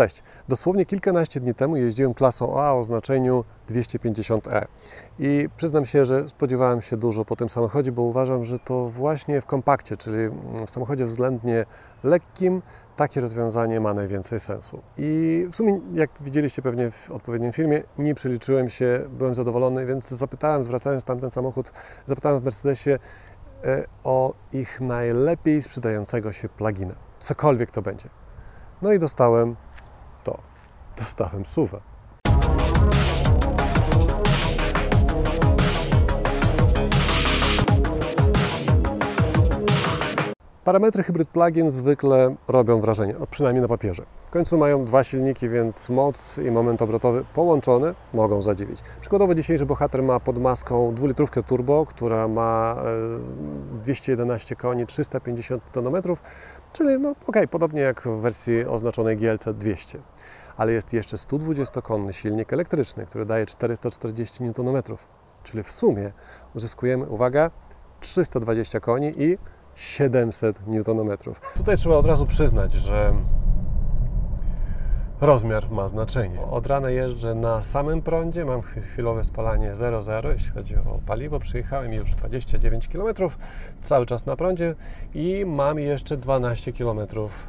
Cześć. Dosłownie kilkanaście dni temu jeździłem klasą A o znaczeniu 250e. I przyznam się, że spodziewałem się dużo po tym samochodzie, bo uważam, że to właśnie w kompakcie, czyli w samochodzie względnie lekkim, takie rozwiązanie ma najwięcej sensu. I w sumie, jak widzieliście pewnie w odpowiednim filmie, nie przeliczyłem się, byłem zadowolony, więc zapytałem, zwracając tamten samochód, zapytałem w Mercedesie e, o ich najlepiej sprzedającego się plugina. Cokolwiek to będzie. No i dostałem to. Dostałem suwę. Parametry Hybrid Plugin zwykle robią wrażenie, przynajmniej na papierze. W końcu mają dwa silniki, więc moc i moment obrotowy połączone mogą zadziwić. Przykładowo dzisiejszy bohater ma pod maską dwulitrówkę turbo, która ma 211 e, koni, 350 Nm, czyli no ok, podobnie jak w wersji oznaczonej GLC 200. Ale jest jeszcze 120-konny silnik elektryczny, który daje 440 Nm, czyli w sumie uzyskujemy, uwaga, 320 koni i 700 Nm. Tutaj trzeba od razu przyznać, że rozmiar ma znaczenie. Od rana jeżdżę na samym prądzie, mam chwilowe spalanie 0,0, jeśli chodzi o paliwo. Przyjechałem już 29 km, cały czas na prądzie i mam jeszcze 12 km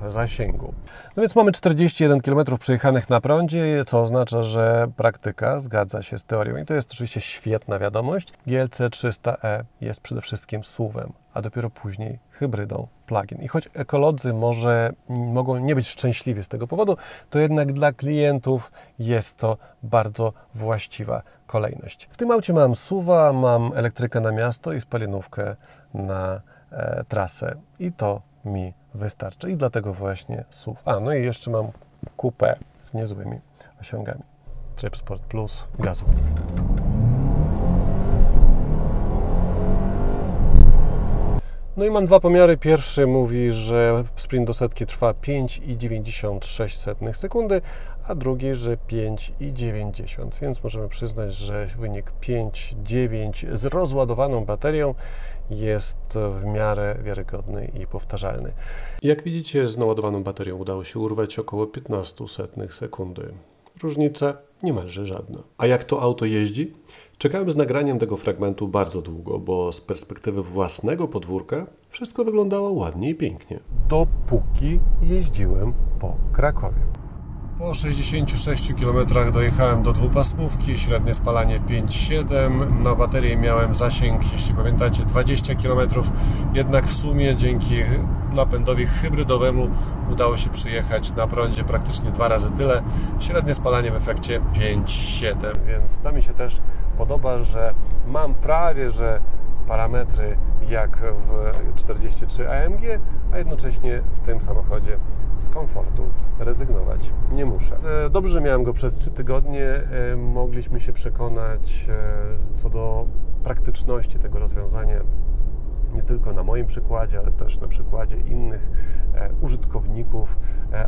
zasięgu. No więc mamy 41 km przejechanych na prądzie, co oznacza, że praktyka zgadza się z teorią. I to jest oczywiście świetna wiadomość. GLC 300e jest przede wszystkim SUV-em a dopiero później hybrydą plug-in. I choć ekolodzy może mogą nie być szczęśliwi z tego powodu, to jednak dla klientów jest to bardzo właściwa kolejność. W tym aucie mam suwa, mam elektrykę na miasto i spalinówkę na e, trasę i to mi wystarczy i dlatego właśnie SUV. A, no i jeszcze mam kupę z niezłymi osiągami. Tryb Sport Plus gazu. No i mam dwa pomiary. Pierwszy mówi, że sprint do setki trwa 5,96 sekundy, a drugi, że 5,90. Więc możemy przyznać, że wynik 5,9 z rozładowaną baterią jest w miarę wiarygodny i powtarzalny. Jak widzicie, z naładowaną baterią udało się urwać około 15 setnych sekundy. Różnica niemalże żadna. A jak to auto jeździ? Czekałem z nagraniem tego fragmentu bardzo długo, bo z perspektywy własnego podwórka wszystko wyglądało ładnie i pięknie. Dopóki jeździłem po Krakowie. Po 66 km dojechałem do dwupasmówki, średnie spalanie 5,7. Na baterii miałem zasięg, jeśli pamiętacie, 20 km. Jednak w sumie dzięki napędowi hybrydowemu udało się przyjechać na prądzie praktycznie dwa razy tyle. Średnie spalanie w efekcie 5,7. Więc to mi się też podoba, że mam prawie, że parametry jak w 43 AMG, a jednocześnie w tym samochodzie z komfortu rezygnować nie muszę. E, dobrze, miałem go przez 3 tygodnie. E, mogliśmy się przekonać e, co do praktyczności tego rozwiązania nie tylko na moim przykładzie, ale też na przykładzie innych użytkowników,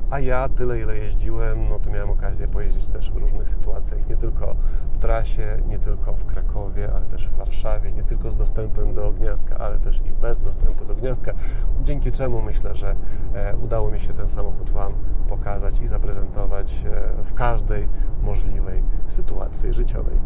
a ja tyle, ile jeździłem, no to miałem okazję pojeździć też w różnych sytuacjach, nie tylko w trasie, nie tylko w Krakowie, ale też w Warszawie, nie tylko z dostępem do gniazdka, ale też i bez dostępu do gniazdka, dzięki czemu myślę, że e, udało mi się ten samochód Wam pokazać i zaprezentować w każdej możliwej sytuacji życiowej.